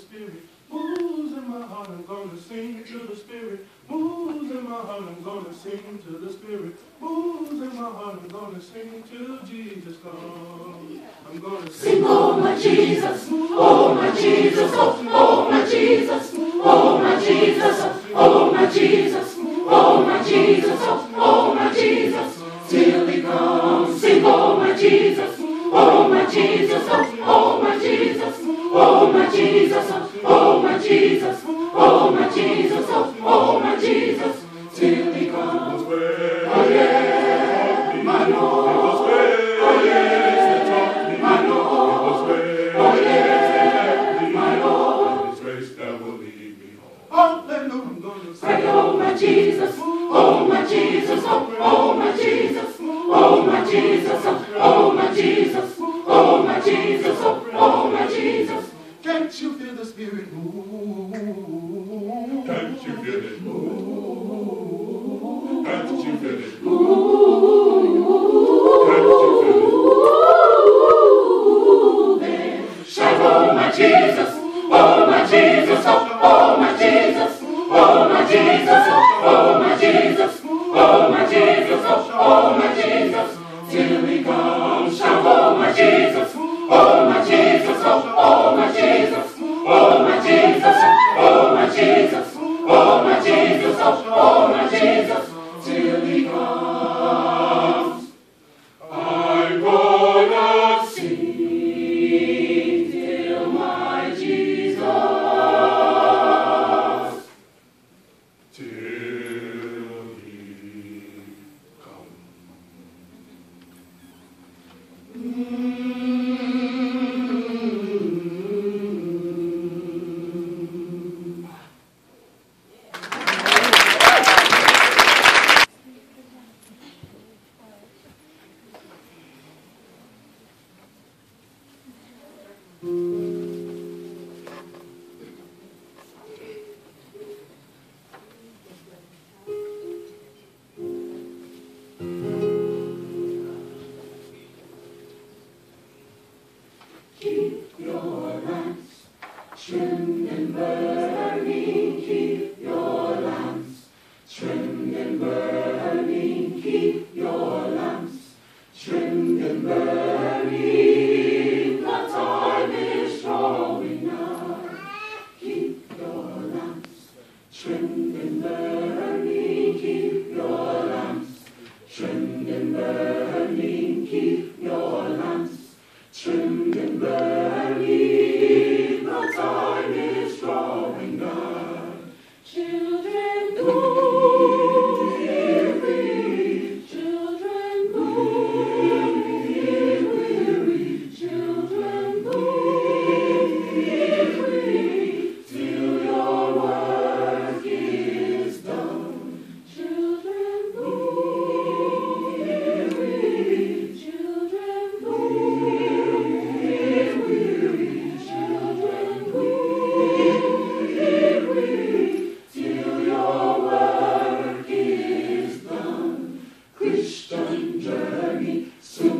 Spirit moves in my heart. I'm gonna sing to the Spirit moves in my heart. I'm gonna sing to the Spirit moves in my heart. I'm gonna sing to Jesus comes. I'm gonna sing, oh my Jesus, oh my Jesus, oh, oh my Jesus, oh my Jesus, oh my Jesus. Oh oh Jesus. Mm-hmm. Trimmed in burning, keep your lamps. Trimmed in burning, keep your lamps. Trimmed burning, the time is showing now. Keep your lamps. Trimmed burning, keep your lamps. Trimmed burning, keep your lamps. Trimmed burning. sweet.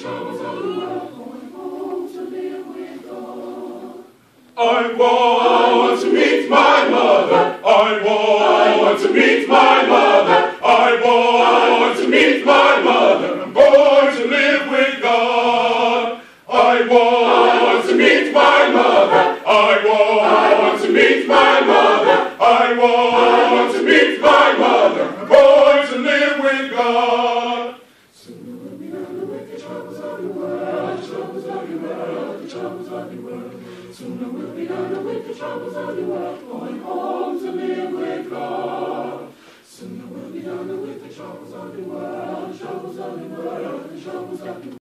troubles of the world, going home to live with God. I want to meet my mother. I want to meet my mother. I want to meet my mother. I'm going to live with God. I want to meet my mother. I want to meet my mother. I want to meet my mother. Of the. Soon we'll be done with the troubles of the world, going home to live with God. Soon we'll be done with the troubles of the world, troubles of the world, the troubles of the